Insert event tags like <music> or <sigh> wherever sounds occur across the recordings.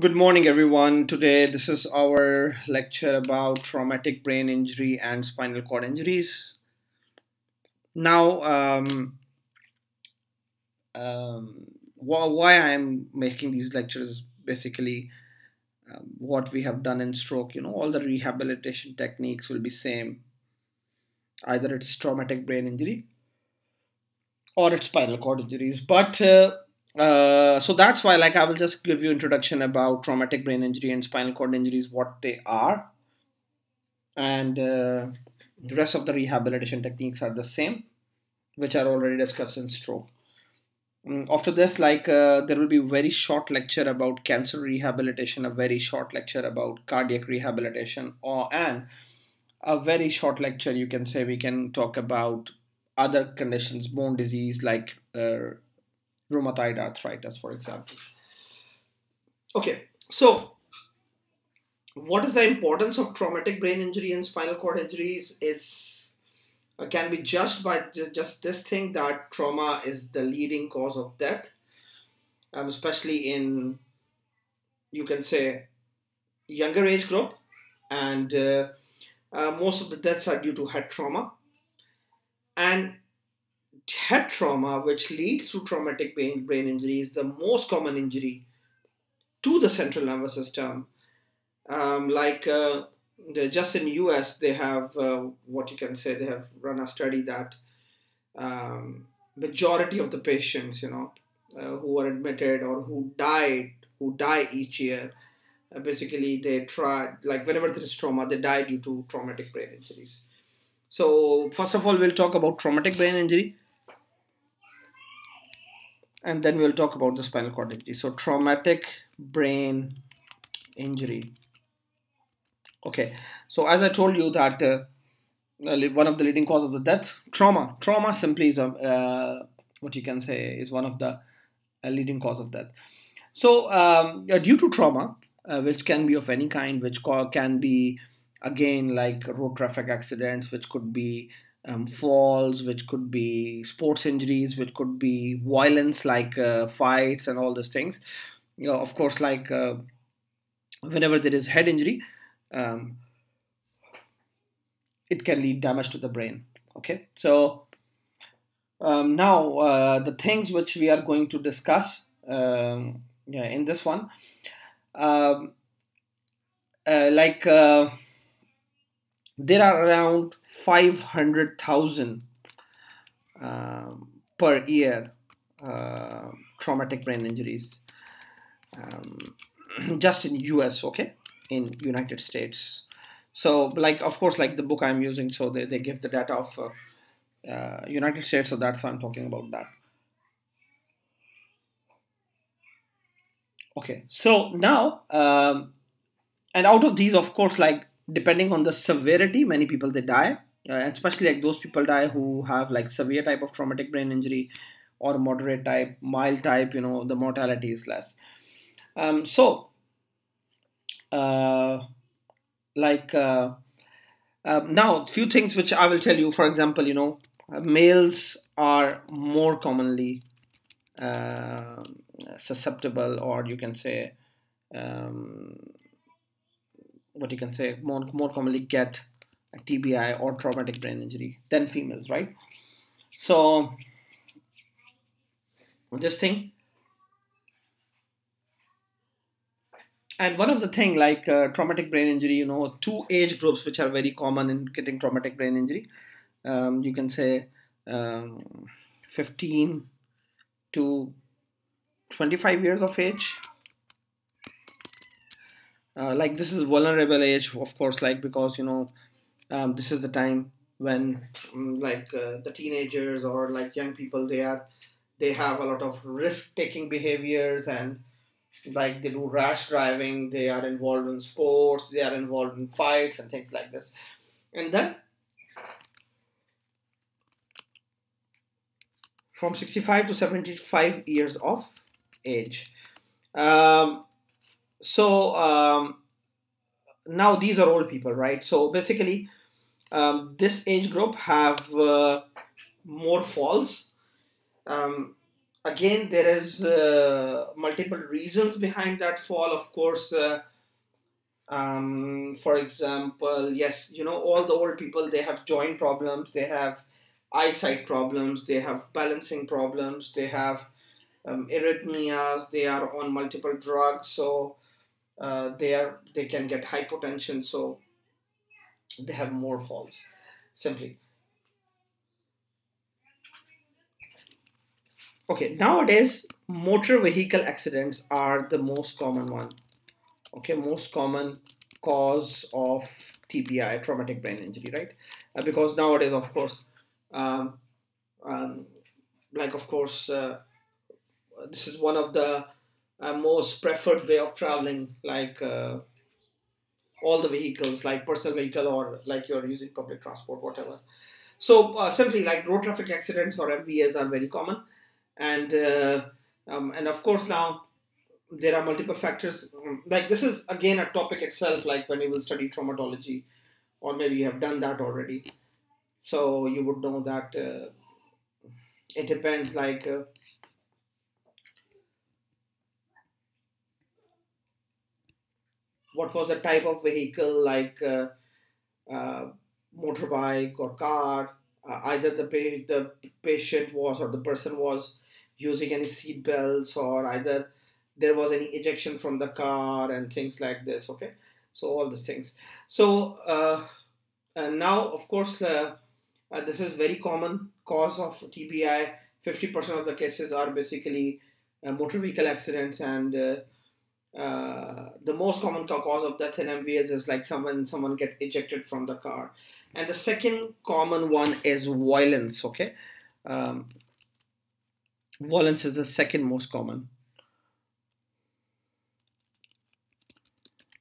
Good morning, everyone. Today, this is our lecture about traumatic brain injury and spinal cord injuries. Now, um, um, wh- why I'm making these lectures basically um, what we have done in stroke. You know, all the rehabilitation techniques will be same. Either it's traumatic brain injury or it's spinal cord injuries, but uh, uh, so that's why like i will just give you introduction about traumatic brain injury and spinal cord injuries what they are. And uh, the rest of the rehabilitation techniques are the same which are already discussed in stroke. Mm, after this like uh, there will be very short lecture about cancer rehabilitation a very short lecture about cardiac rehabilitation or and a very short lecture you can say we can talk about other conditions bone disease like uh, rheumatoid arthritis, for example. Okay, so what is the importance of traumatic brain injury and spinal cord injuries is uh, can be judged by ju- just this thing that trauma is the leading cause of death, um, especially in you can say younger age group, and uh, uh, most of the deaths are due to head trauma, and head trauma, which leads to traumatic brain, injury, is the most common injury to the central nervous system. Um, like uh, just in US, they have uh, what you can say they have run a study that um, majority of the patients, you know, uh, who are admitted or who died, who die each year, uh, basically they try like whenever there is trauma, they die due to traumatic brain injuries. So first of all, we'll talk about traumatic brain injury and then we'll talk about the spinal cord injury. So traumatic brain injury. Okay, so as I told you that uh, one of the leading causes of the death, trauma. Trauma simply is a, uh, what you can say is one of the uh, leading cause of death. So um, due to trauma, uh, which can be of any kind, which can be again like road traffic accidents, which could be um, falls, which could be sports injuries, which could be violence like uh, fights and all those things. You know, of course, like uh, whenever there is head injury, um, it can lead damage to the brain. Okay, so um, now uh, the things which we are going to discuss um, yeah, in this one, um, uh, like uh, there are around 500,000 um, per year uh, traumatic brain injuries um, <clears throat> just in US okay? In United States. So like of course like the book I'm using so they, they give the data of uh, uh, United States so that's why I'm talking about that. Okay so now um, and out of these of course like depending on the severity many people they die. Uh, especially like those people die who have like severe type of traumatic brain injury or moderate type mild type you know the mortality is less. Um, so uh, like uh, um, now few things which i will tell you. For example you know males are more commonly uh, susceptible or you can say um, what you can say more more commonly get a TBI or traumatic brain injury than females, right? So this thing, and one of the thing like uh, traumatic brain injury, you know, two age groups which are very common in getting traumatic brain injury. Um, you can say um, 15 to 25 years of age uh, like this is vulnerable age of course like because you know um, this is the time when um, like uh, the teenagers or like young people they are they have a lot of risk taking behaviors and like they do rash driving they are involved in sports they are involved in fights and things like this. And then from 65 to 75 years of age um, so um, now these are old people, right? So basically, um, this age group have uh, more falls. Um, again, there is uh, multiple reasons behind that fall. Of course, uh, um, for example, yes, you know, all the old people they have joint problems, they have eyesight problems, they have balancing problems, they have um, arrhythmias, they are on multiple drugs, so uh, they are they can get hypotension, so they have more falls. Simply. Okay, nowadays motor vehicle accidents are the most common one okay most common cause of TBI traumatic brain injury right uh, because nowadays of course um, um, like of course uh, this is one of the uh, most preferred way of traveling like uh, all the vehicles like personal vehicle or like you're using public transport whatever so uh, simply like road traffic accidents or MVAs are very common and uh, um, and of course now there are multiple factors. Um, like this is again a topic itself. Like when you will study traumatology, or maybe you have done that already, so you would know that uh, it depends. Like what was the type of vehicle, like uh, uh motorbike or car. Uh, either the pa- the patient was or the person was using any seat belts or either there was any ejection from the car and things like this okay so all these things so uh, now of course uh, this is very common cause of TBI 50% of the cases are basically motor vehicle accidents and uh, the most common cause of death in MVAs is like someone someone get ejected from the car. And the second common one is violence okay? Um, violence is the second most common.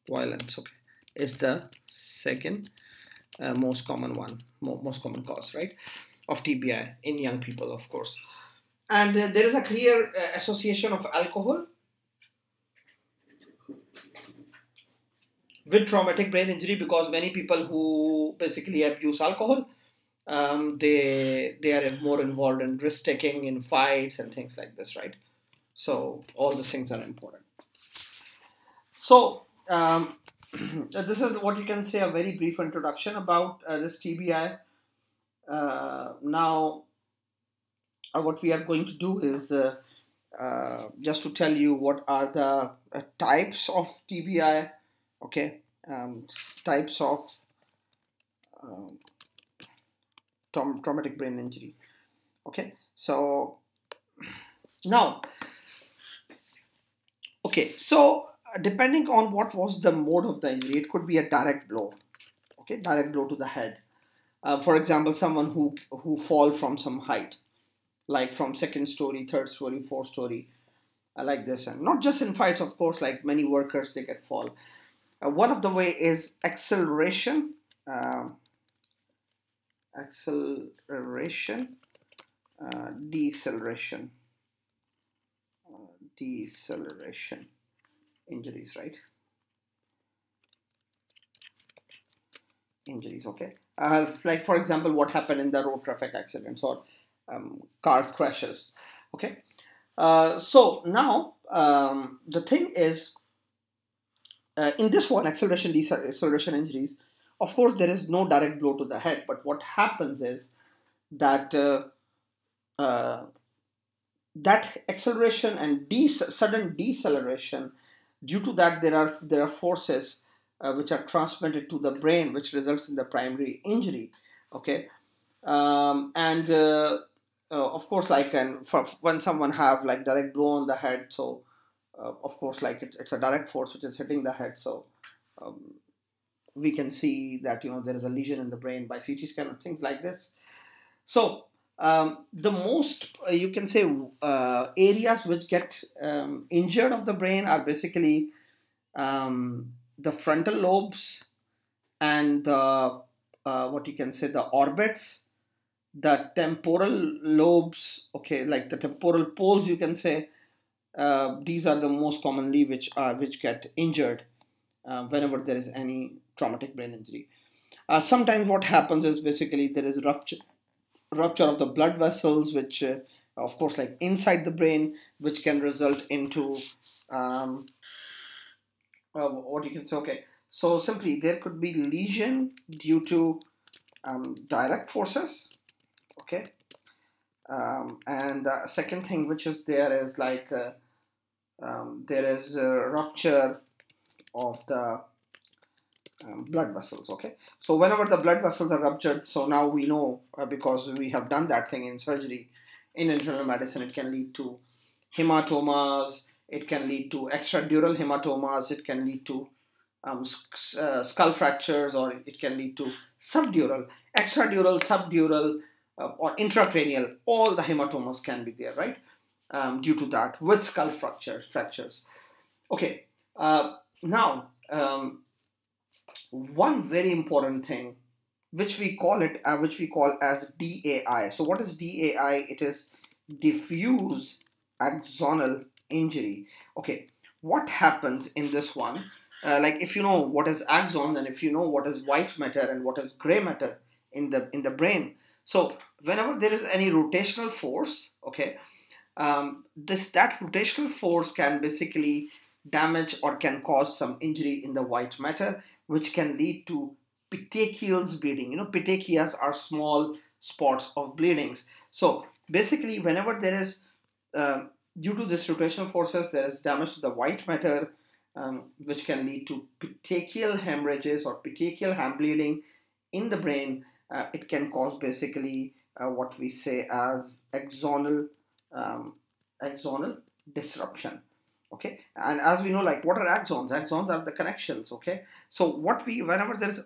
Violence okay is the second uh, most common one most common cause right? Of TBI in young people of course. And uh, there is a clear uh, association of alcohol with traumatic brain injury because many people who basically abuse alcohol um, they they are more involved in risk taking in fights and things like this right? So all the things are important. So um, <clears throat> this is what you can say a very brief introduction about uh, this TBI. Uh, now, uh, what we are going to do is uh, uh, just to tell you what are the uh, types of TBI, okay, um, types of um, tra- traumatic brain injury, okay. So now, okay, so depending on what was the mode of the injury, it could be a direct blow, okay, direct blow to the head. Uh, for example, someone who who fall from some height, like from second story, third story, fourth story, uh, like this, and not just in fights, of course. Like many workers, they get fall. Uh, one of the way is acceleration, um, acceleration, uh, deceleration, uh, deceleration injuries, right? Injuries, okay. Uh, like for example, what happened in the road traffic accidents or um, car crashes, okay. Uh, so now um, the thing is, uh, in this one, acceleration, deceleration injuries, of course, there is no direct blow to the head, but what happens is that uh, uh, that acceleration and de- sudden deceleration Due to that, there are there are forces uh, which are transmitted to the brain, which results in the primary injury. Okay, um, and uh, uh, of course, like and for, when someone have like direct blow on the head, so uh, of course, like it's, it's a direct force which is hitting the head, so um, we can see that you know there is a lesion in the brain by CT scan and things like this. So um, the most uh, you can say uh, areas which get um, injured of the brain are basically um, the frontal lobes and the uh, what you can say the orbits the temporal lobes okay like the temporal poles you can say uh, these are the most commonly which are which get injured uh, whenever there is any traumatic brain injury. Uh, sometimes what happens is basically there is rupture rupture of the blood vessels, which uh, of course like inside the brain which can result into um, uh, what you can say okay. So simply there could be lesion due to um, direct forces okay? Um, and the second thing which is there is like uh, um, there is a rupture of the um, blood vessels okay? So whenever the blood vessels are ruptured so now we know uh, because we have done that thing in surgery in internal medicine it can lead to hematomas it can lead to extradural hematomas it can lead to um, uh, skull fractures or it can lead to subdural extradural subdural uh, or intracranial. All the hematomas can be there right um, due to that with skull fracture fractures. Okay uh, now um, one very important thing which we call it uh, which we call as DAI so what is DAI it is diffuse axonal injury. Okay what happens in this one? Uh, like if you know what is axon and if you know what is white matter and what is gray matter in the in the brain. So whenever there is any rotational force okay um, this that rotational force can basically damage or can cause some injury in the white matter which can lead to petechials bleeding. You know petechias are small spots of bleedings. So basically whenever there is uh, due to this rotational forces there is damage to the white matter um, which can lead to petechial hemorrhages or petechial ham bleeding in the brain uh, it can cause basically uh, what we say as axonal um, axonal disruption okay? And as we know like what are axons? Axons are the connections okay? So what we whenever there is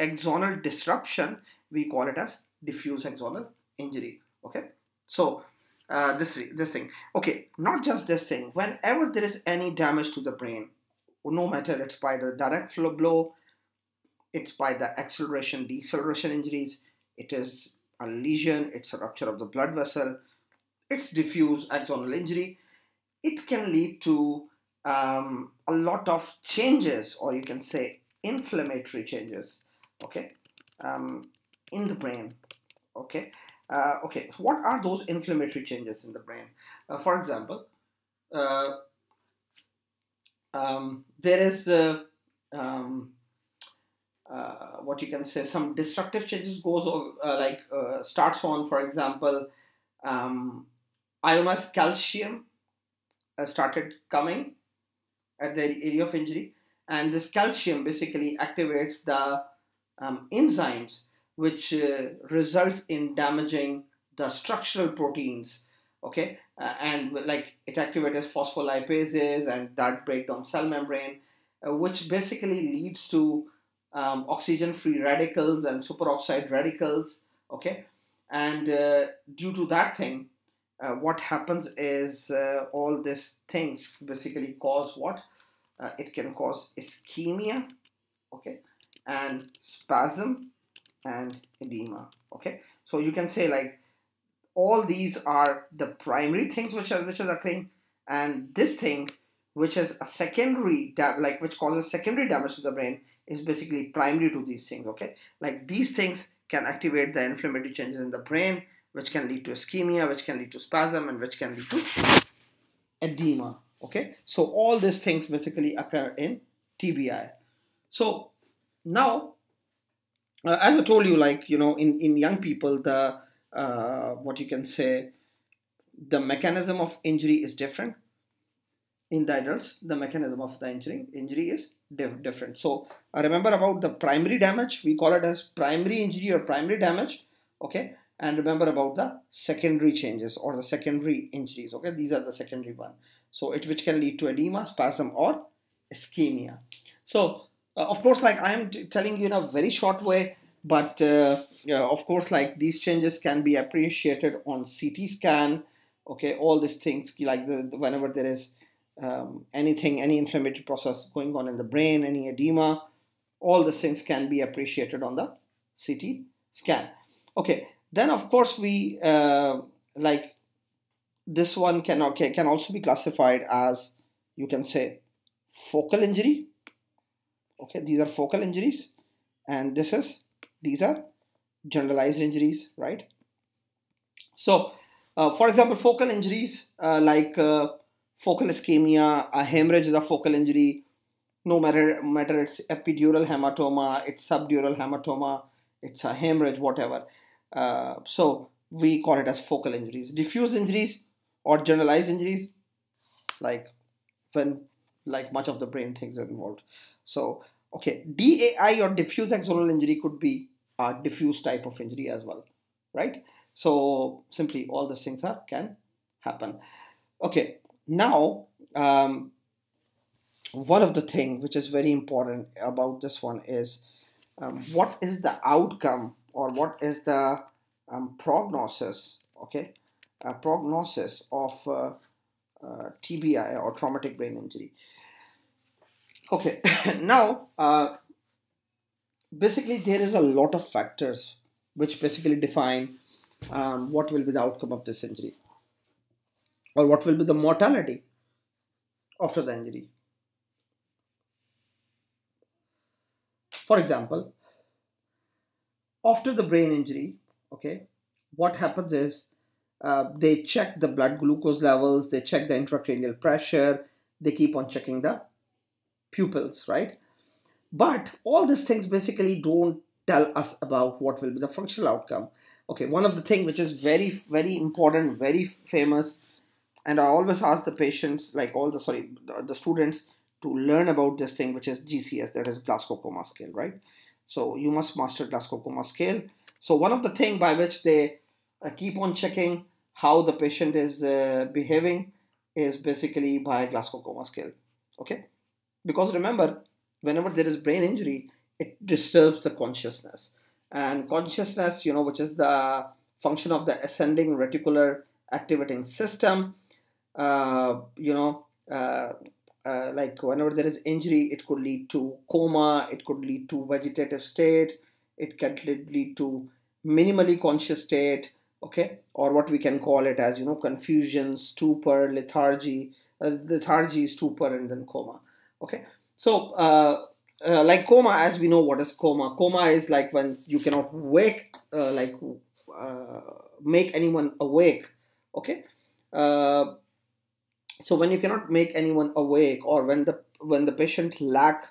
axonal disruption we call it as diffuse axonal injury okay? So uh, this this thing okay not just this thing whenever there is any damage to the brain no matter it's by the direct flow blow it's by the acceleration deceleration injuries it is a lesion it's a rupture of the blood vessel it's diffuse axonal injury it can lead to um, a lot of changes or you can say inflammatory changes okay? Um, in the brain okay? Uh, okay what are those inflammatory changes in the brain? Uh, for example uh, um, there is uh, um, uh, what you can say some destructive changes goes uh, like starts on for example um, ionized calcium started coming at the area of injury. And this calcium basically activates the um, enzymes which uh, results in damaging the structural proteins okay? Uh, and like it activates phospholipases and that break down cell membrane uh, which basically leads to um, oxygen free radicals and superoxide radicals okay? And uh, due to that thing uh, what happens is uh, all these things basically cause what? Uh, it can cause ischemia okay and spasm and edema okay? So you can say like all these are the primary things which are which are occurring and this thing which is a secondary like which causes secondary damage to the brain is basically primary to these things okay? Like these things can activate the inflammatory changes in the brain which can lead to ischemia which can lead to spasm and which can lead to edema okay? So all these things basically occur in tbi so now uh, as i told you like you know in in young people the uh, what you can say the mechanism of injury is different. In the adults the mechanism of the injury injury is diff- different. So I remember about the primary damage we call it as primary injury or primary damage okay and remember about the secondary changes or the secondary injuries okay? These are the secondary one. So it which can lead to edema spasm or ischemia. So uh, of course like i am t- telling you in a very short way but uh, yeah, of course like these changes can be appreciated on ct scan okay? All these things like the, the whenever there is um, anything any inflammatory process going on in the brain any edema all the things can be appreciated on the ct scan. Okay then of course we uh, like this one can, okay, can also be classified as you can say focal injury. Okay these are focal injuries. And this is these are generalized injuries right? So uh, for example, focal injuries uh, like uh, focal ischemia, a hemorrhage is a focal injury, no matter, matter it's epidural hematoma, it's subdural hematoma, it's a hemorrhage, whatever. Uh, so we call it as focal injuries. Diffuse injuries or generalized injuries, like when like much of the brain things are involved. So okay, DAI or diffuse axonal injury could be a diffuse type of injury as well, right? So simply all these things are can happen. Okay, now um, one of the thing which is very important about this one is um, what is the outcome or what is the um, prognosis okay prognosis of uh, uh, TBI or traumatic brain injury okay <coughs> now uh, basically there is a lot of factors which basically define um, what will be the outcome of this injury or what will be the mortality after the injury. For example, after the brain injury, okay, what happens is uh, they check the blood glucose levels, they check the intracranial pressure, they keep on checking the pupils, right? But all these things basically don't tell us about what will be the functional outcome. Okay, one of the thing which is very, very important, very famous and I always ask the patients, like all the sorry, the students, to learn about this thing, which is GCS, that is Glasgow Coma Scale, right? So you must master Glasgow Coma Scale. So one of the thing by which they uh, keep on checking how the patient is uh, behaving is basically by Glasgow Coma Scale, okay? Because remember, whenever there is brain injury, it disturbs the consciousness, and consciousness, you know, which is the function of the ascending reticular activating system uh, you know, uh, uh, like whenever there is injury, it could lead to coma, it could lead to vegetative state, it can lead to minimally conscious state, okay, or what we can call it as, you know, confusion, stupor, lethargy, uh, lethargy, stupor, and then coma, okay. So, uh, uh, like coma, as we know, what is coma? Coma is like when you cannot wake, like make anyone awake, okay so when you cannot make anyone awake or when the when the patient lack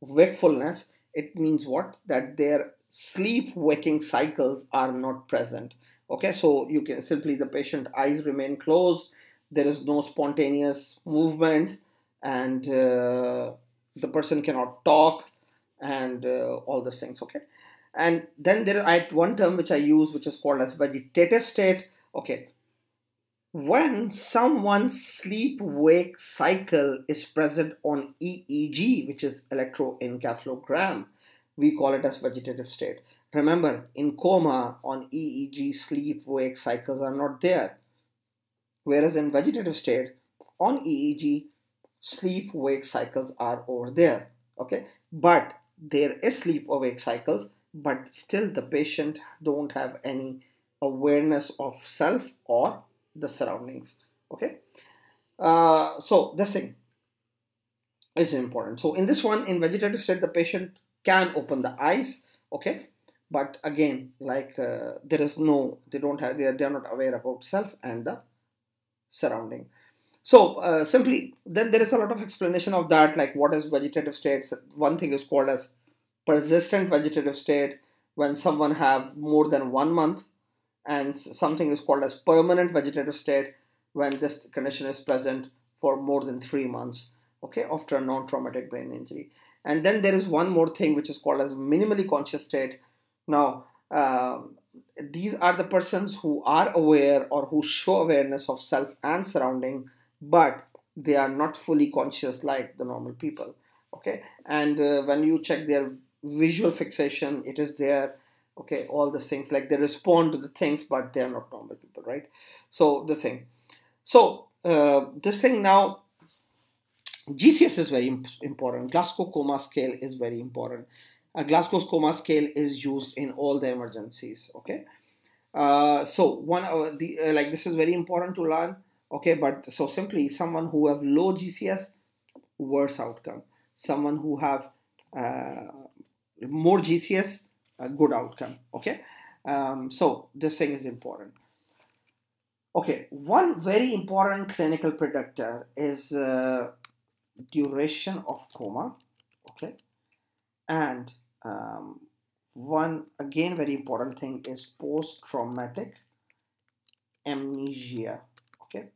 wakefulness it means what? That their sleep waking cycles are not present. Okay so you can simply the patient eyes remain closed there is no spontaneous movement and uh, the person cannot talk and uh, all these things okay? And then there I one term which I use which is called as vegetative state okay when someone's sleep wake cycle is present on EEG, which is electroencephalogram, we call it as vegetative state. Remember, in coma, on EEG, sleep wake cycles are not there. Whereas in vegetative state, on EEG, sleep wake cycles are over there. Okay, but there is sleep awake cycles, but still the patient don't have any awareness of self or the surroundings okay? Uh, so this thing is important. So in this one in vegetative state the patient can open the eyes okay? But again like uh, there is no they don't have they are, they are not aware about self and the surrounding. So uh, simply then there is a lot of explanation of that like what is vegetative states. One thing is called as persistent vegetative state. When someone have more than one month and something is called as permanent vegetative state when this condition is present for more than three months okay after a non-traumatic brain injury. And then there is one more thing which is called as minimally conscious state. Now um, these are the persons who are aware or who show awareness of self and surrounding but they are not fully conscious like the normal people okay? And uh, when you check their visual fixation it is there okay all the things like they respond to the things but they are not normal people right? So the thing. So uh, this thing now gcs is very important. Glasgow coma scale is very important. A glasgow coma scale is used in all the emergencies okay? Uh, so one uh, the uh, like this is very important to learn okay? But so simply someone who have low gcs worse outcome. Someone who have uh, more gcs a good outcome okay um, so this thing is important Okay, one very important clinical predictor is uh, duration of coma. Okay, and um, one again very important thing is post-traumatic amnesia. Okay,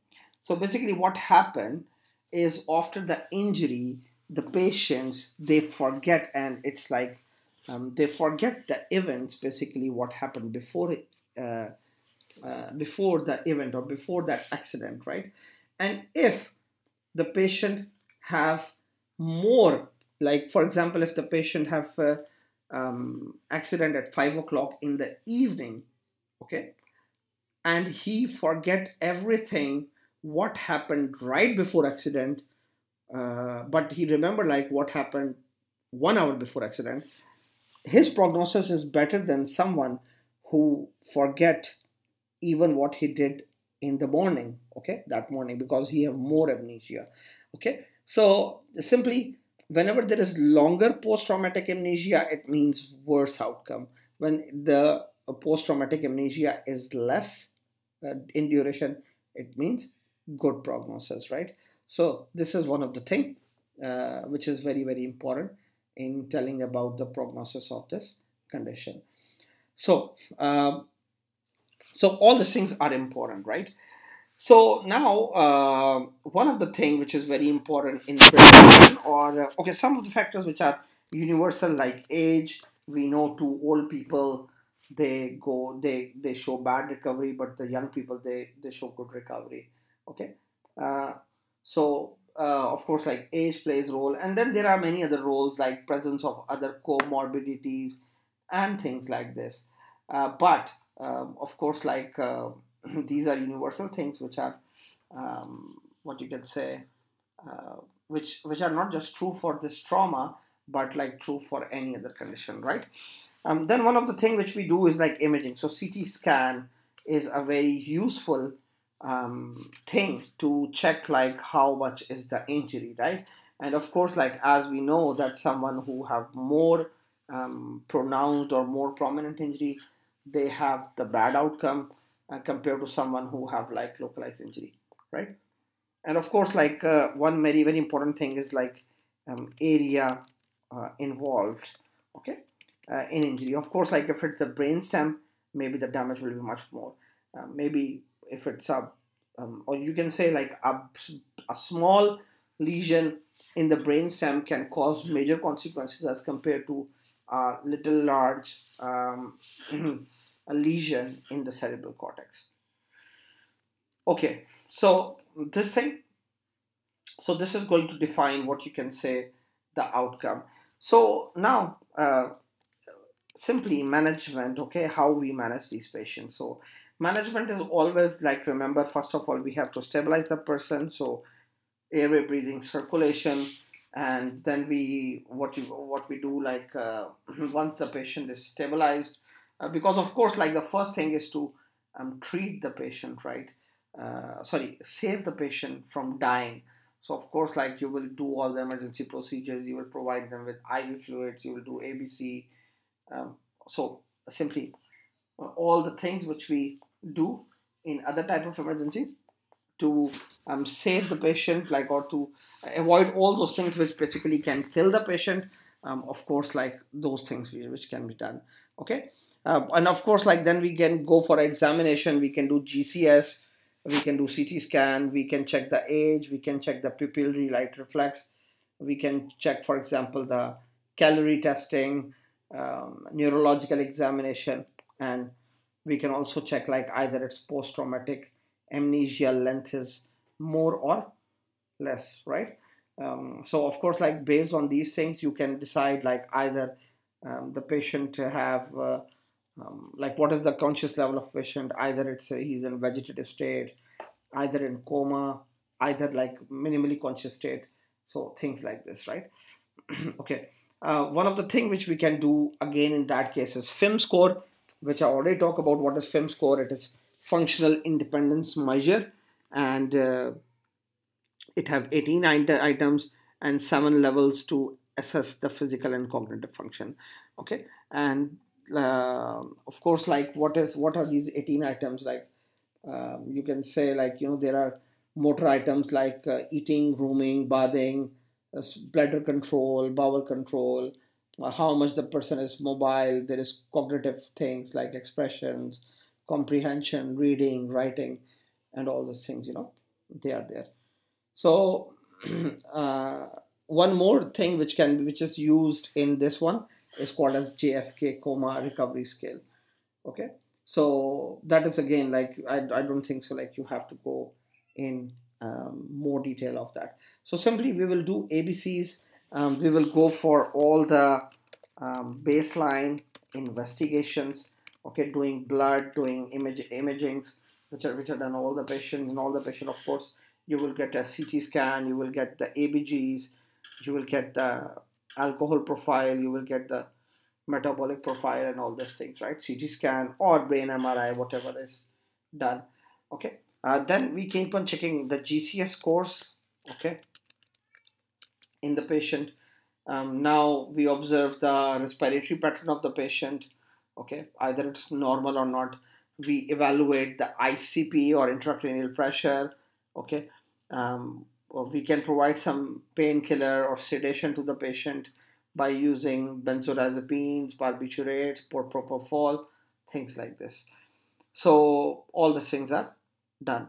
so basically what happened is after the injury, the patients they forget and it's like um, they forget the events basically what happened before uh, uh, before the event or before that accident right? And if the patient have more like for example if the patient have a um, accident at five o'clock in the evening okay? And he forget everything what happened right before accident uh, but he remember like what happened one hour before accident his prognosis is better than someone who forget even what he did in the morning okay that morning because he have more amnesia okay? So simply whenever there is longer post-traumatic amnesia it means worse outcome. When the post-traumatic amnesia is less uh, in duration it means good prognosis right? So this is one of the thing uh, which is very very important in telling about the prognosis of this condition. So, um, so all these things are important, right? So now, uh, one of the thing which is very important in prediction, or uh, okay, some of the factors which are universal, like age. We know two old people they go they they show bad recovery, but the young people they they show good recovery. Okay, uh, so uh, of course like age plays role. And then there are many other roles like presence of other comorbidities and things like this. Uh, but um, of course like uh, <clears throat> these are universal things which are um, what you can say uh, which which are not just true for this trauma but like true for any other condition right? Um, then one of the thing which we do is like imaging. So ct scan is a very useful um, thing to check like how much is the injury right? And of course like as we know that someone who have more um, pronounced or more prominent injury they have the bad outcome uh, compared to someone who have like localized injury right? And of course like uh, one very very important thing is like um, area uh, involved okay? Uh, in injury. Of course like if it's a brainstem maybe the damage will be much more. Uh, maybe if it's a um, or you can say like a, a small lesion in the brainstem can cause major consequences as compared to a little large um, <clears throat> a lesion in the cerebral cortex. Okay, so this thing, so this is going to define what you can say the outcome. So now, uh, simply management, okay, how we manage these patients. So management is always like remember first of all we have to stabilize the person so airway breathing circulation and then we what you what we do like uh, <clears throat> once the patient is stabilized uh, because of course like the first thing is to um, treat the patient right? Uh, sorry save the patient from dying. So of course like you will do all the emergency procedures you will provide them with iv fluids you will do abc um, so simply uh, all the things which we do in other type of emergencies to um, save the patient like or to avoid all those things which basically can kill the patient um, of course like those things which can be done okay? Uh, and of course like then we can go for examination we can do gcs we can do ct scan we can check the age we can check the pupillary light reflex we can check for example the caloric testing um, neurological examination and we can also check like either its post-traumatic amnesia length is more or less right? Um, so of course like based on these things you can decide like either um, the patient to have uh, um, like what is the conscious level of patient? Either it's a, he's in vegetative state either in coma either like minimally conscious state. So things like this right? <clears throat> Okay. Uh, one of the thing which we can do again in that case is FIM score which I already talk about what is FIM score. It is functional independence measure and uh, it have 18 items and seven levels to assess the physical and cognitive function. Okay? And uh, of course like what is what are these 18 items? Like um, you can say like you know there are motor items like uh, eating rooming bathing uh, bladder control bowel control how much the person is mobile there is cognitive things like expressions comprehension reading writing and all those things you know they are there. So <clears throat> uh, one more thing which can which is used in this one is called as jfk coma recovery scale. Okay? So that is again like i, I don't think so like you have to go in um, more detail of that. So simply we will do abcs um, we will go for all the um, baseline investigations okay doing blood doing image imagings which are which are done all the patients and all the patient of course. You will get a ct scan you will get the abgs you will get the alcohol profile you will get the metabolic profile and all those things right? Ct scan or brain mri whatever is done okay? Uh, then we keep on checking the gcs scores okay in the patient. Um, now we observe the respiratory pattern of the patient okay? Either it's normal or not. We evaluate the icp or intracranial pressure okay? Um, we can provide some painkiller or sedation to the patient by using benzodiazepines barbiturates propofol things like this. So all these things are done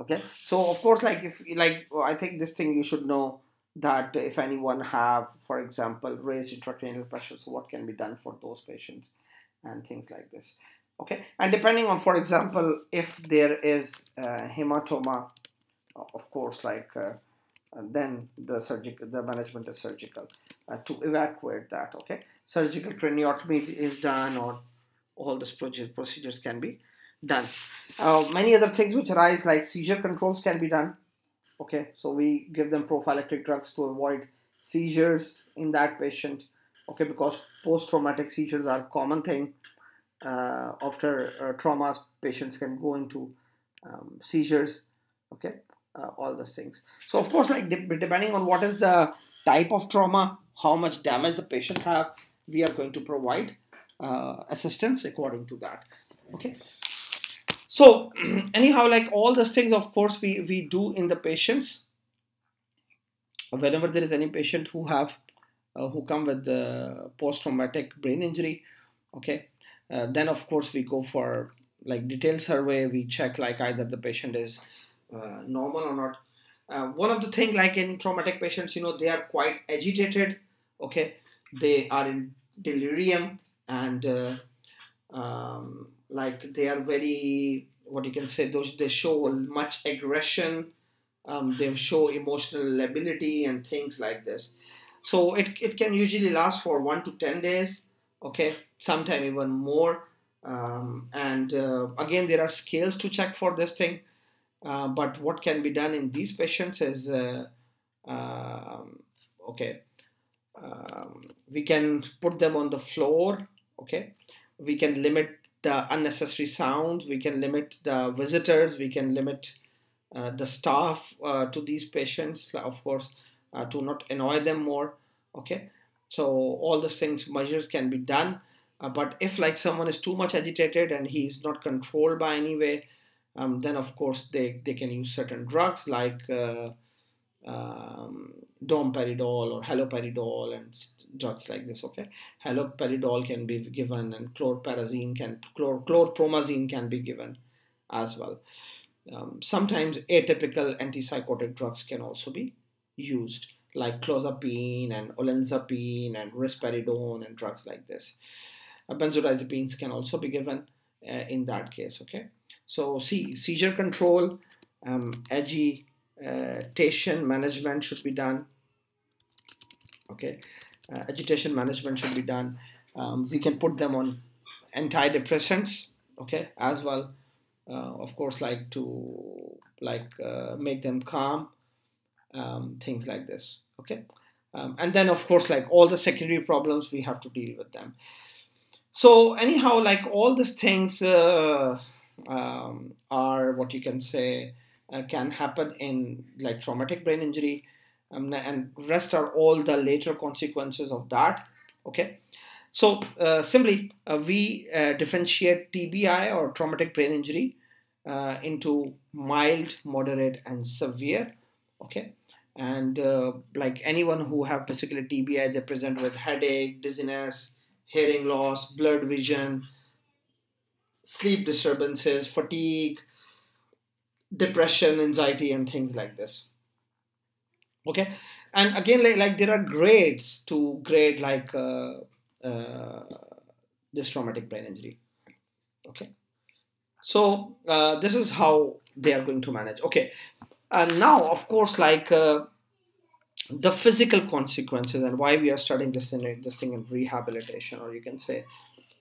okay? So of course like if like i think this thing you should know that if anyone have, for example, raised intracranial pressure, so what can be done for those patients and things like this. Okay, and depending on, for example, if there is hematoma, of course, like uh, then the surgical, the management is surgical uh, to evacuate that. Okay, surgical craniotomy is done, or all these procedures can be done. Uh, many other things which arise, like seizure controls, can be done okay so we give them prophylactic drugs to avoid seizures in that patient. Okay because post-traumatic seizures are a common thing uh, after uh, traumas patients can go into um, seizures. Okay uh, all those things. So of course like de- depending on what is the type of trauma how much damage the patient have we are going to provide uh, assistance according to that. Okay so <clears throat> anyhow like all those things of course we we do in the patients. Whenever there is any patient who have uh, who come with the post-traumatic brain injury okay uh, then of course we go for like detailed survey. We check like either the patient is uh, normal or not. Uh, one of the thing like in traumatic patients you know they are quite agitated okay. They are in delirium and uh, um, like they are very what you can say those they show much aggression um, they show emotional lability and things like this. So it, it can usually last for one to 10 days okay sometime even more. Um, and uh, again there are scales to check for this thing uh, but what can be done in these patients is uh, um, okay um, we can put them on the floor okay. We can limit the unnecessary sounds we can limit the visitors we can limit uh, the staff uh, to these patients of course uh, to not annoy them more okay? So all those things measures can be done uh, but if like someone is too much agitated and he is not controlled by any way um, then of course they, they can use certain drugs like uh, um, domperidol or haloperidol and drugs like this okay? Haloperidol can be given and chlorperazine can chlor, chlorpromazine can be given as well. Um, sometimes atypical antipsychotic drugs can also be used like clozapine and olanzapine and risperidone and drugs like this. Uh, benzodiazepines can also be given uh, in that case okay? So see seizure control um, agitation management should be done okay uh, agitation management should be done. Um, we can put them on antidepressants, okay, as well. Uh, of course, like to like uh, make them calm, um, things like this, okay. Um, and then of course, like all the secondary problems, we have to deal with them. So anyhow, like all these things uh, um, are what you can say uh, can happen in like traumatic brain injury um, and rest are all the later consequences of that okay so uh, simply uh, we uh, differentiate tbi or traumatic brain injury uh, into mild, moderate, and severe. Okay, and like anyone who have basically TBI, they present with headache, dizziness, hearing loss, blurred vision, sleep disturbances, fatigue, depression, anxiety, and things like this. Okay, and again, like, like there are grades to grade like uh, uh, this traumatic brain injury. Okay, so uh, this is how they are going to manage. Okay, and now of course, like uh, the physical consequences and why we are studying this in this thing in rehabilitation, or you can say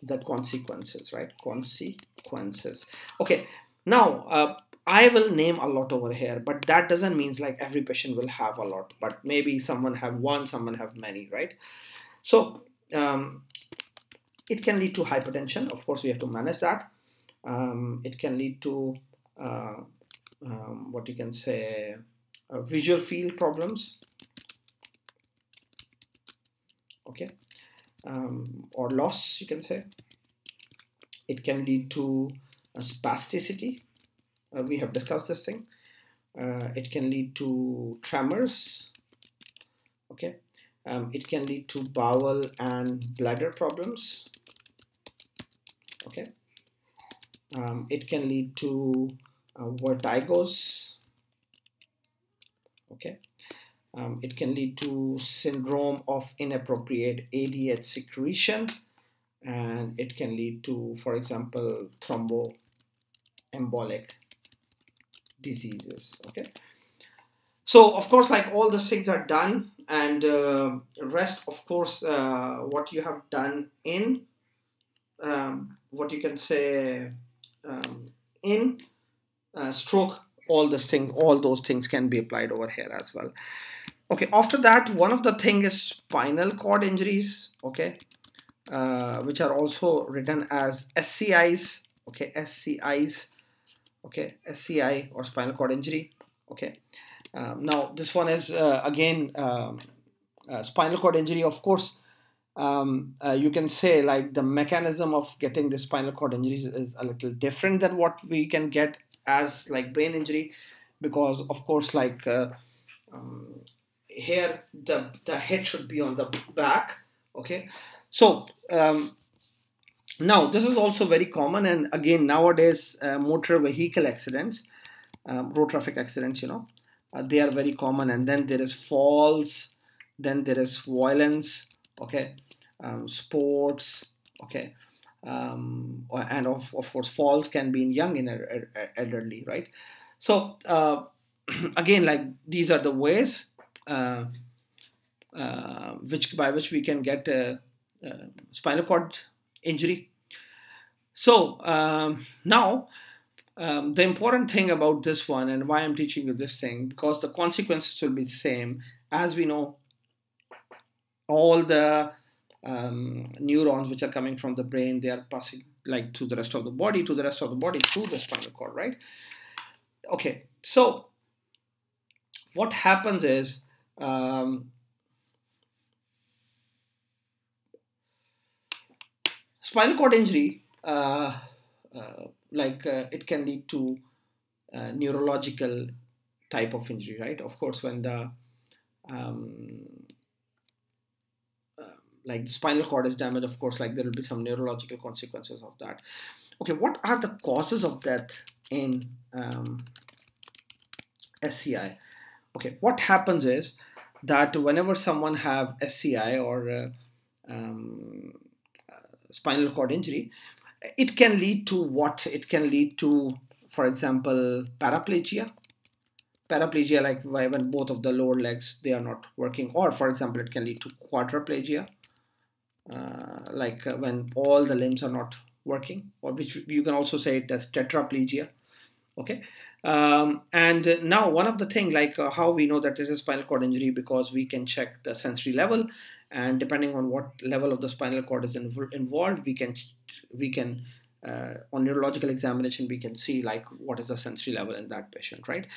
the consequences, right? Consequences. Okay, now uh, I will name a lot over here, but that doesn't mean like every patient will have a lot, but maybe someone have one, someone have many, right? So um, it can lead to hypertension. Of course, we have to manage that. Um, it can lead to uh, um, what you can say uh, visual field problems. Okay, um, or loss, you can say. It can lead to spasticity uh, we have discussed this thing. Uh, it can lead to tremors okay? Um, it can lead to bowel and bladder problems okay? Um, it can lead to uh, vertigos okay? Um, it can lead to syndrome of inappropriate ADH secretion and it can lead to for example thromboembolic diseases okay? So of course like all the things are done and uh, rest of course uh, what you have done in um, what you can say um, in uh, stroke all this thing all those things can be applied over here as well. Okay after that one of the thing is spinal cord injuries okay? Uh, which are also written as SCIs okay? SCIs okay SCI or spinal cord injury okay. Um, now this one is uh, again um, uh, spinal cord injury of course um, uh, you can say like the mechanism of getting the spinal cord injuries is a little different than what we can get as like brain injury because of course like uh, um, here the the head should be on the back okay. So um, now, this is also very common, and again, nowadays, uh, motor vehicle accidents, um, road traffic accidents, you know, uh, they are very common. And then there is falls, then there is violence, okay, um, sports, okay, um, and of, of course, falls can be in young and elderly, right? So, uh, <clears throat> again, like these are the ways uh, uh, which by which we can get uh, spinal cord injury. So um, now um, the important thing about this one and why I'm teaching you this thing because the consequences will be the same as we know all the um, neurons which are coming from the brain they are passing like to the rest of the body to the rest of the body through the spinal cord right okay so what happens is um, spinal cord injury, uh, uh, like uh, it can lead to uh, neurological type of injury, right? Of course, when the um, uh, like the spinal cord is damaged, of course, like there will be some neurological consequences of that. Okay, what are the causes of death in um, SCI? Okay, what happens is that whenever someone have SCI or uh, um, spinal cord injury, it can lead to what? It can lead to, for example, paraplegia. Paraplegia, like when both of the lower legs they are not working, or for example, it can lead to quadriplegia, uh, like uh, when all the limbs are not working, or which you can also say it as tetraplegia. Okay, um, and now one of the thing like uh, how we know that this is spinal cord injury because we can check the sensory level and depending on what level of the spinal cord is involved we can we can uh, on neurological examination we can see like what is the sensory level in that patient right?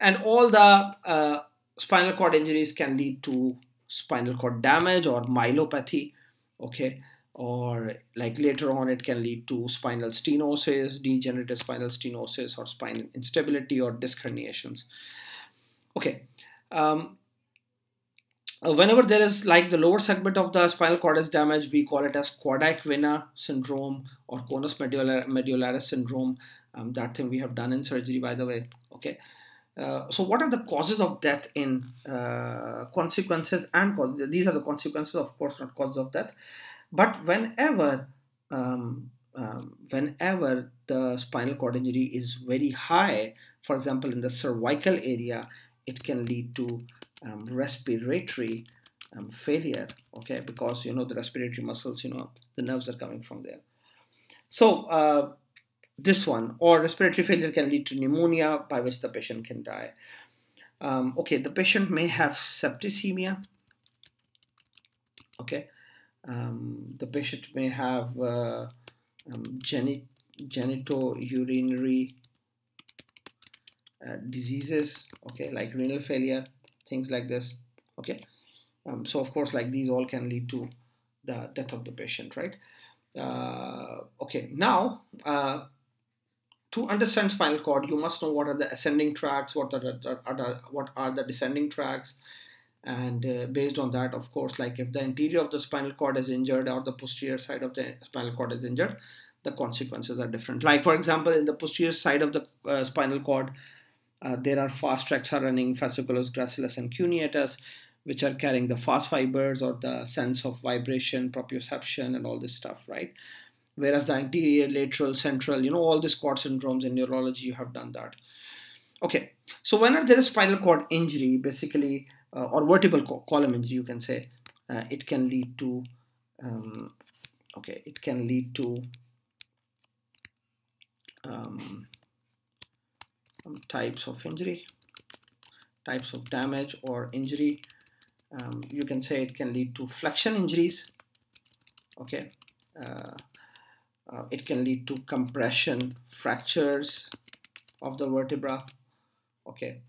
And all the uh, spinal cord injuries can lead to spinal cord damage or myelopathy okay? Or like later on it can lead to spinal stenosis degenerative spinal stenosis or spinal instability or disc herniations okay um, whenever there is like the lower segment of the spinal cord is damaged we call it as cauda equina syndrome or conus medullaris, medullaris syndrome. Um, that thing we have done in surgery by the way. Okay. Uh, so what are the causes of death in uh, consequences and causes? these are the consequences of course not causes of death. But whenever um, um, whenever the spinal cord injury is very high for example in the cervical area it can lead to um, respiratory um, failure okay because you know the respiratory muscles you know the nerves are coming from there. So uh, this one or respiratory failure can lead to pneumonia by which the patient can die. Um, okay the patient may have septicemia okay um, the patient may have uh, um, genit genitourinary uh, diseases okay like renal failure things like this okay? Um, so of course like these all can lead to the death of the patient right? Uh, okay now uh, to understand spinal cord you must know what are the ascending tracts what are the, are the what are the descending tracts and uh, based on that of course like if the interior of the spinal cord is injured or the posterior side of the spinal cord is injured the consequences are different. Like for example in the posterior side of the uh, spinal cord uh, there are fast tracts are running fasciculus gracilis and cuneatus which are carrying the fast fibers or the sense of vibration proprioception and all this stuff right? Whereas the anterior lateral central you know all these cord syndromes in neurology you have done that. Okay so whenever there is spinal cord injury basically uh, or vertebral co column injury you can say uh, it can lead to um, okay it can lead to um, um, types of injury types of damage or injury. Um, you can say it can lead to flexion injuries okay? Uh, uh, it can lead to compression fractures of the vertebra okay?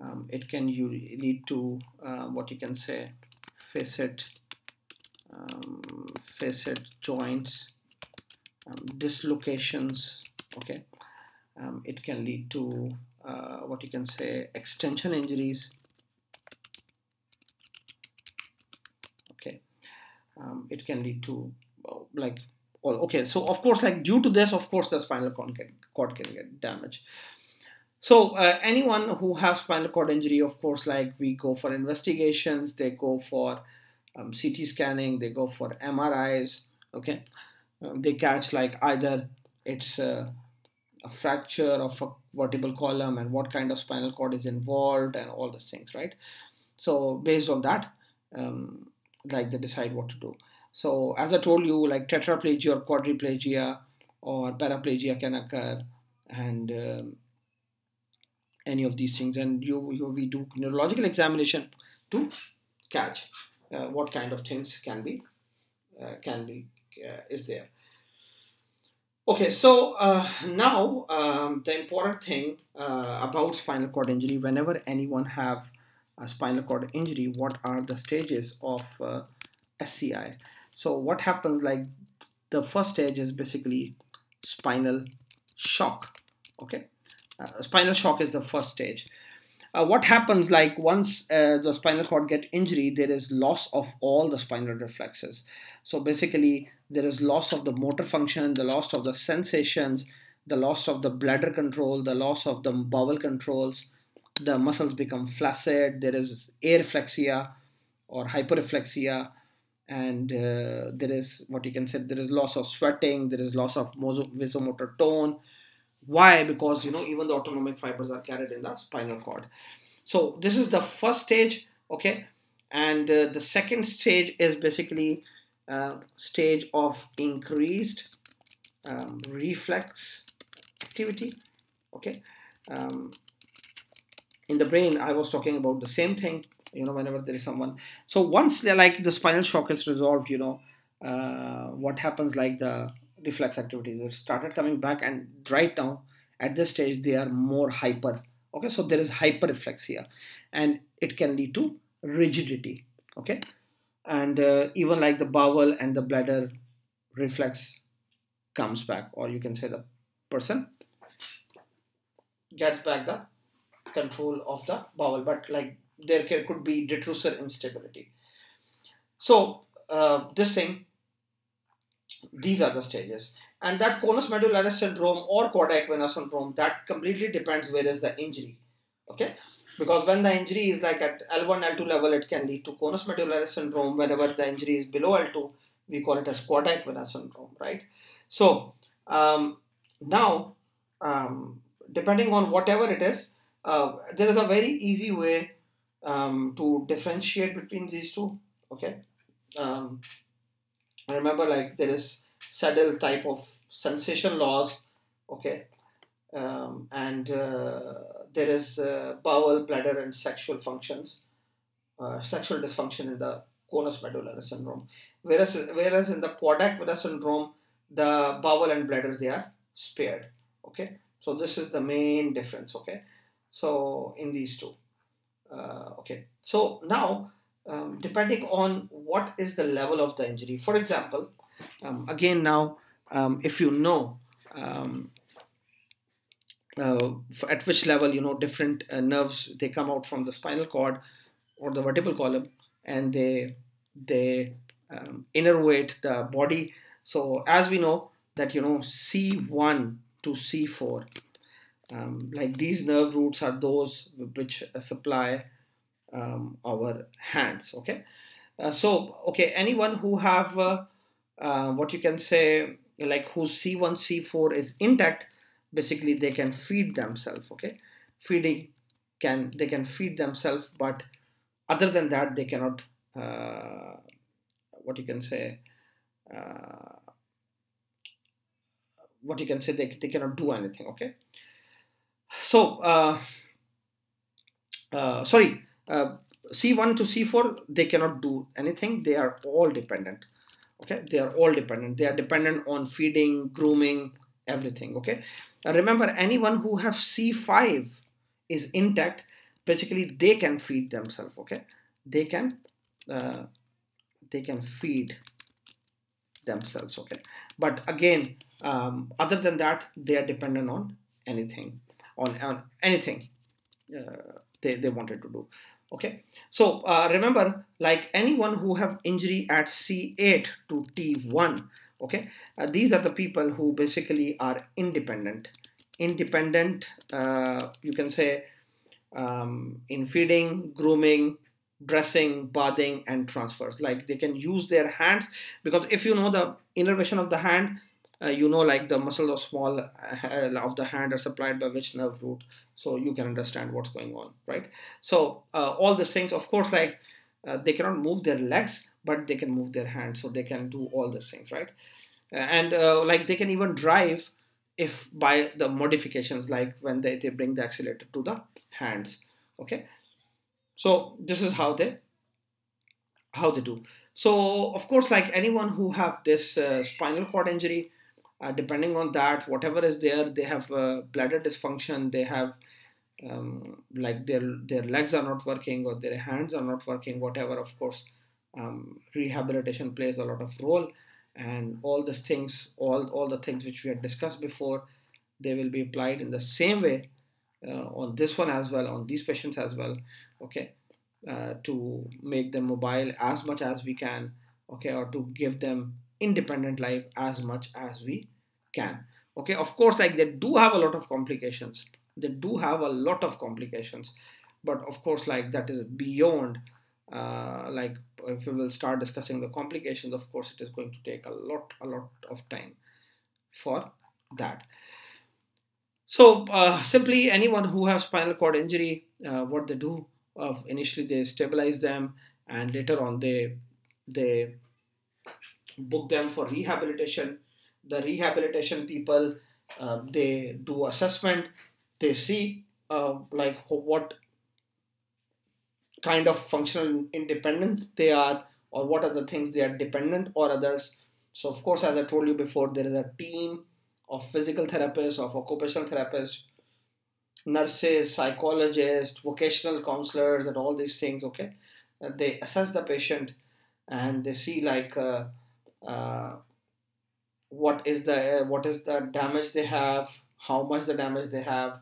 Um, it can lead to uh, what you can say facet um, facet joints um, dislocations okay um, it can lead to uh, what you can say extension injuries. Okay. Um, it can lead to like well, okay so of course like due to this of course the spinal cord can, cord can get damaged. So uh, anyone who have spinal cord injury of course like we go for investigations they go for um, ct scanning they go for mris okay? Um, they catch like either it's uh, a fracture of a vertebral column and what kind of spinal cord is involved and all those things right? So based on that um, like they decide what to do. So as i told you like tetraplegia or quadriplegia or paraplegia can occur and um, any of these things. And you, you we do neurological examination to catch uh, what kind of things can be uh, can be uh, is there Okay, so uh, now um, the important thing uh, about spinal cord injury, whenever anyone have a spinal cord injury, what are the stages of uh, SCI? So what happens like the first stage is basically spinal shock. Okay, uh, spinal shock is the first stage. Uh, what happens like once uh, the spinal cord get injury, there is loss of all the spinal reflexes. So basically there is loss of the motor function, the loss of the sensations, the loss of the bladder control, the loss of the bowel controls, the muscles become flaccid, there is areflexia or hyperreflexia, and uh, there is what you can say there is loss of sweating, there is loss of vasomotor tone. Why? Because you know even the autonomic fibers are carried in the spinal cord. So this is the first stage, okay, and uh, the second stage is basically stage of increased um, reflex activity okay? Um, in the brain i was talking about the same thing you know whenever there is someone. So once they like the spinal shock is resolved you know uh, what happens like the reflex activities it started coming back and right now at this stage they are more hyper okay? So there is hyperreflexia and it can lead to rigidity okay and uh, even like the bowel and the bladder reflex comes back or you can say the person gets back the control of the bowel. But like there could be detrusor instability. So uh, this thing these are the stages. And that conus medullaris syndrome or equina syndrome that completely depends where is the injury. Okay because when the injury is like at L1 L2 level it can lead to conus medullaris syndrome. Whenever the injury is below L2 we call it as equina syndrome right? So um, now um, depending on whatever it is uh, there is a very easy way um, to differentiate between these two okay? Um, remember like there is saddle type of sensation loss okay? Um, and uh, there is uh, bowel bladder and sexual functions. Uh, sexual dysfunction in the conus medullaris syndrome. Whereas whereas in the equina syndrome the bowel and bladder they are spared. Okay? So this is the main difference. Okay? So in these two. Uh, okay. So now um, depending on what is the level of the injury. For example um, again now um, if you know um, uh, at which level you know different uh, nerves they come out from the spinal cord or the vertebral column and they they um, innervate the body. So as we know that you know c1 to c4 um, like these nerve roots are those which uh, supply um, our hands okay? Uh, so okay anyone who have uh, uh, what you can say like whose c1 c4 is intact basically they can feed themselves okay? Feeding can they can feed themselves but other than that they cannot uh, what you can say uh, what you can say they, they cannot do anything okay? So uh, uh, sorry uh, c1 to c4 they cannot do anything. They are all dependent okay? They are all dependent. They are dependent on feeding grooming everything okay? Uh, remember anyone who have c5 is intact basically they can feed themselves okay? They can uh, they can feed themselves okay? But again um, other than that they are dependent on anything on, on anything uh, they, they wanted to do okay? So uh, remember like anyone who have injury at c8 to t1 okay? Uh, these are the people who basically are independent. Independent uh, you can say um, in feeding grooming dressing bathing and transfers. Like they can use their hands because if you know the innervation of the hand uh, you know like the muscles of small uh, of the hand are supplied by which nerve root so you can understand what's going on right? So uh, all these things of course like uh, they cannot move their legs but they can move their hands so they can do all these things right? And uh, like they can even drive if by the modifications like when they, they bring the accelerator to the hands okay? So this is how they how they do. So of course like anyone who have this uh, spinal cord injury uh, depending on that whatever is there they have uh, bladder dysfunction they have um, like their their legs are not working or their hands are not working whatever of course um, rehabilitation plays a lot of role. And all these things all all the things which we had discussed before they will be applied in the same way uh, on this one as well on these patients as well okay uh, to make them mobile as much as we can okay or to give them independent life as much as we can. Okay of course like they do have a lot of complications they do have a lot of complications. But of course like that is beyond uh, like if we will start discussing the complications of course it is going to take a lot a lot of time for that. So uh, simply anyone who has spinal cord injury uh, what they do uh, initially they stabilize them and later on they they book them for rehabilitation. The rehabilitation people uh, they do assessment they see uh, like what kind of functional independence they are or what are the things they are dependent or others. So of course as i told you before there is a team of physical therapists of occupational therapists nurses psychologists vocational counselors and all these things okay? Uh, they assess the patient and they see like uh, uh, what is the what is the damage they have how much the damage they have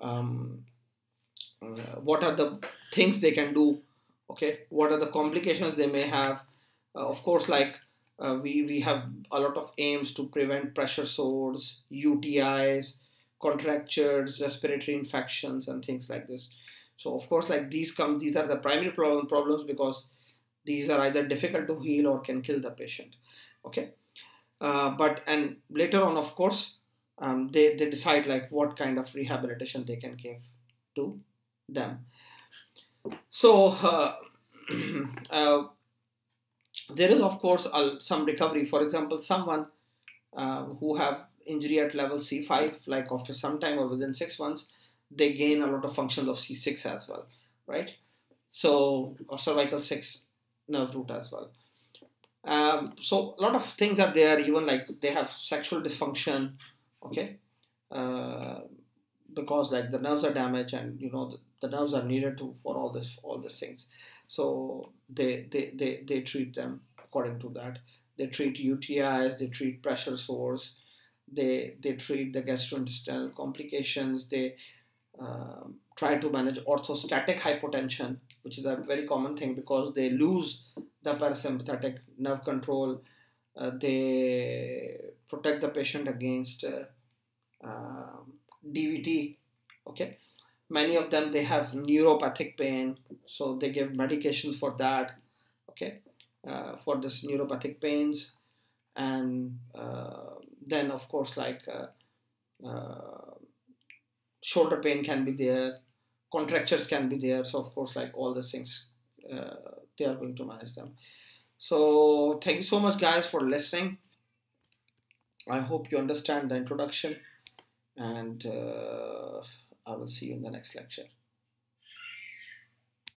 um, uh, what are the things they can do okay? What are the complications they may have? Uh, of course like uh, we we have a lot of aims to prevent pressure sores utis contractures respiratory infections and things like this. So of course like these come these are the primary problem, problems because these are either difficult to heal or can kill the patient okay? Uh, but and later on of course um, they, they decide like what kind of rehabilitation they can give to them. So uh, <clears throat> uh, there is of course some recovery. For example someone uh, who have injury at level c5 like after some time or within six months they gain a lot of functions of c6 as well right? So or cervical 6 nerve root as well. Um, so a lot of things are there. Even like they have sexual dysfunction okay? Uh, because like the nerves are damaged and you know the, the nerves are needed to for all this all these things. So they, they they they treat them according to that. They treat utis they treat pressure sores they they treat the gastrointestinal complications they um, try to manage orthostatic hypotension which is a very common thing because they lose the parasympathetic nerve control. Uh, they protect the patient against uh, um, DVT. Okay, many of them they have neuropathic pain, so they give medications for that. Okay, uh, for this neuropathic pains, and uh, then of course like shoulder pain can be there, contractures can be there. So of course like all these things uh, they are going to manage them. So thank you so much guys for listening. I hope you understand the introduction and uh, I will see you in the next lecture.